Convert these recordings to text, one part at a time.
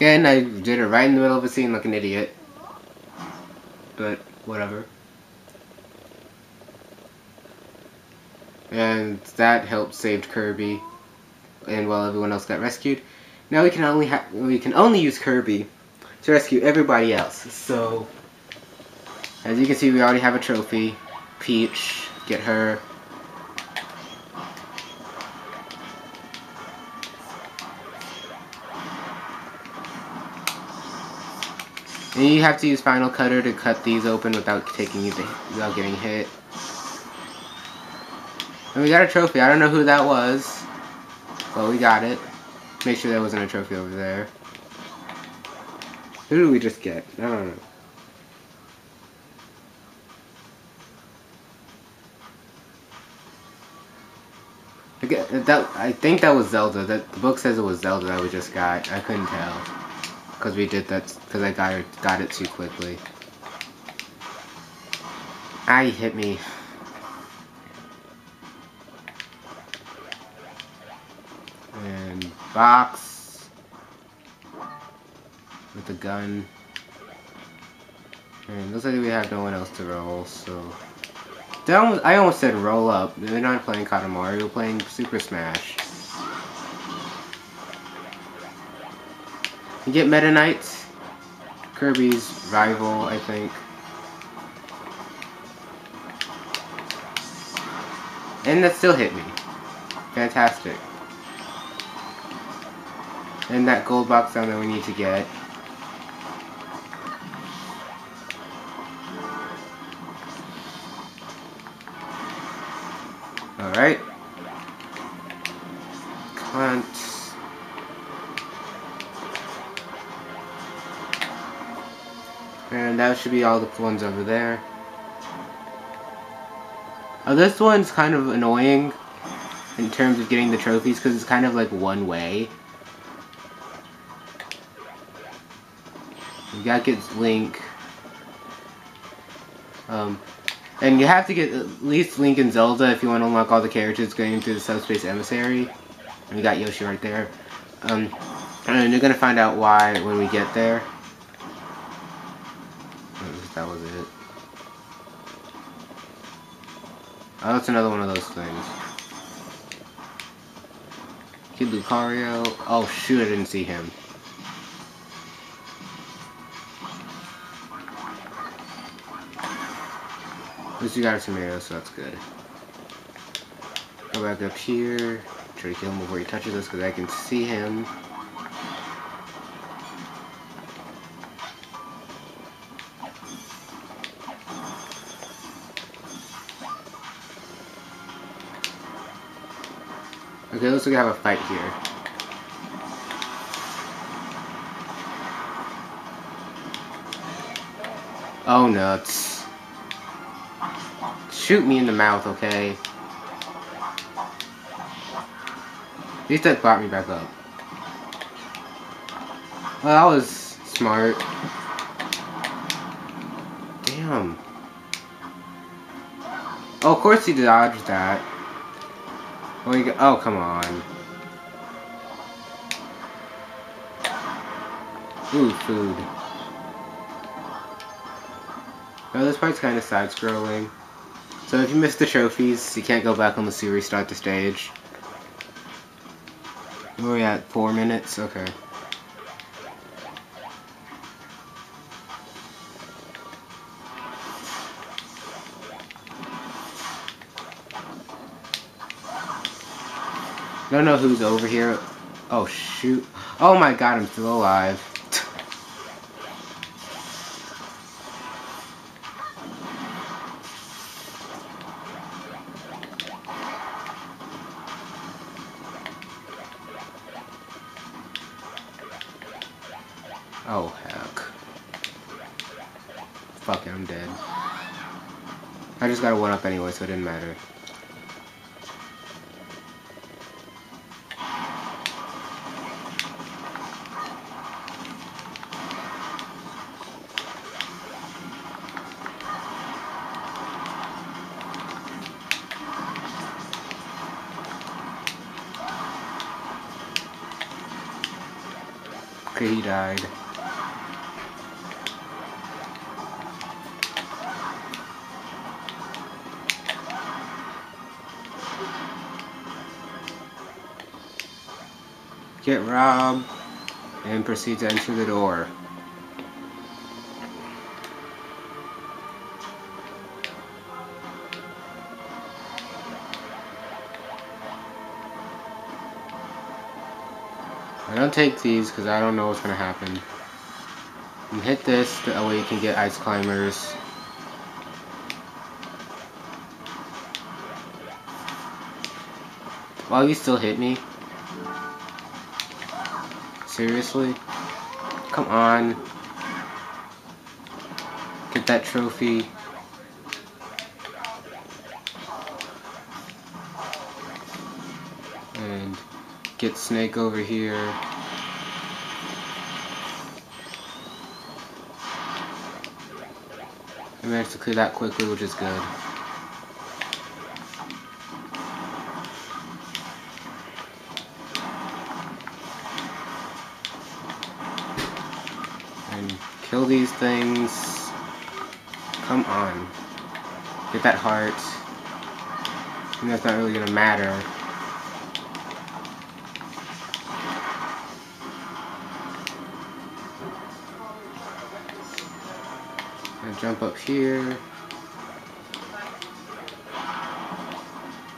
Again, I did it right in the middle of a scene like an idiot. But, whatever. And that helped save Kirby. And while everyone else got rescued. Now we can only ha we can only use Kirby to rescue everybody else. So, as you can see, we already have a trophy. Peach, get her. And you have to use Final Cutter to cut these open without taking you without getting hit. And we got a trophy. I don't know who that was. But we got it. Make sure there wasn't a trophy over there. Who did we just get? I don't know. I, that, I think that was Zelda. That the book says it was Zelda that we just got. I couldn't tell because we did that because I got got it too quickly. Ah, I hit me. And box with the gun. And looks like we have no one else to roll, so. I almost said roll up. They're not playing Katamari, we're playing Super Smash. You get Meta Knight, Kirby's rival, I think. And that still hit me. Fantastic. And that gold box down that we need to get. Alright. Cunt. Should be all the ones over there. Oh, this one's kind of annoying in terms of getting the trophies because it's kind of like one way. You gotta get Link. Um, and you have to get at least Link and Zelda if you want to unlock all the characters going through the Subspace Emissary. And we got Yoshi right there. Um, and you're gonna find out why when we get there that was it. Oh, that's another one of those things. Kid Lucario. Oh shoot, I didn't see him. At least you got a tomato, so that's good. Go back up here. Try to kill him before he touches us because I can see him. Okay, looks like we have a fight here. Oh, nuts. Shoot me in the mouth, okay? At least that brought me back up. Well, that was smart. Damn. Oh, of course he dodged that. Oh, you oh, come on. Ooh, food. Oh, this part's kind of side-scrolling. So if you miss the trophies, you can't go back on the restart the stage. Where are at? Four minutes? Okay. Don't know who's over here. Oh, shoot. Oh my god, I'm still alive. oh, heck. Fuck it, I'm dead. I just got a one-up anyway, so it didn't matter. He died. Get R.O.B. and proceed to enter the door. I don't take these because I don't know what's going to happen. You hit this, that way you can get ice climbers. While you still hit me? Seriously? Come on. Get that trophy. And get Snake over here. I managed to clear that quickly, which is good. And kill these things. Come on. Get that heart. And that's not really gonna matter. Jump up here.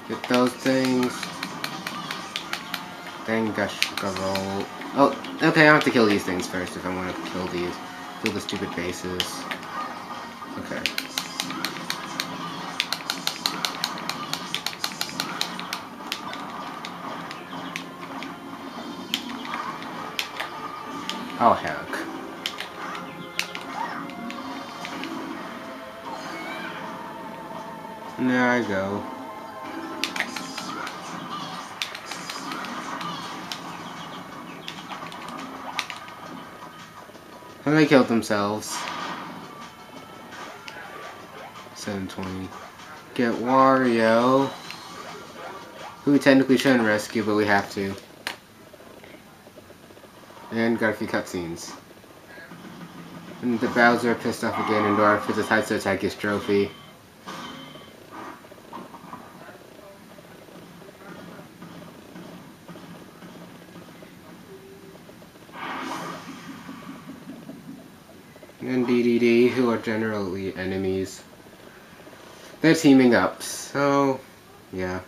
Get those things. Then gosh, roll. Oh, okay, I have to kill these things first if I want to kill these. Kill the stupid bases. Okay. Oh heck. There I go. And they killed themselves. 720. Get Wario. Who we technically shouldn't rescue, but we have to. And got a few cutscenes. And the Bowser pissed off again, and Dorf decides to attack his trophy. And Dedede, who are generally enemies. They're teaming up, so yeah.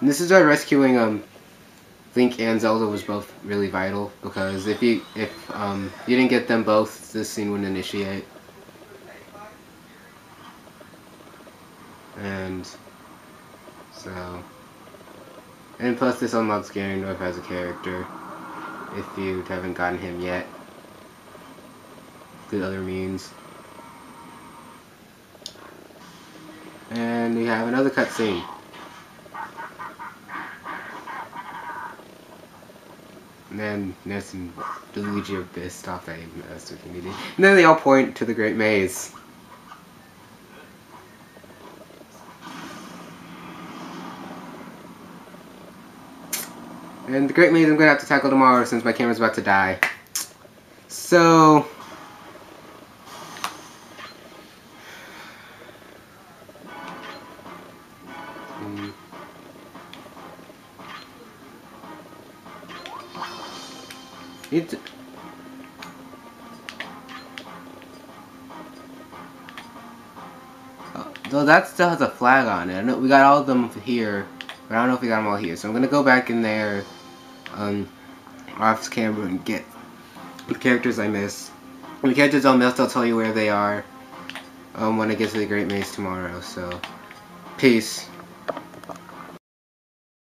And this is why rescuing um Link and Zelda was both really vital because if you if um you didn't get them both, this scene wouldn't initiate. And so and plus this unlocks Ganondorf as a character if you haven't gotten him yet other means. And we have another cutscene. And then there's some Luigi Abyss stuff that he messed with. And then they all point to the Great Maze. And the Great Maze I'm going to have to tackle tomorrow since my camera's about to die. So, It. Oh, though that still has a flag on it. I know we got all of them here, but I don't know if we got them all here. So I'm gonna go back in there, um, off camera and get the characters I missed. The characters I missed, I'll tell you where they are. Um, when I get to the Great Maze tomorrow. So, peace.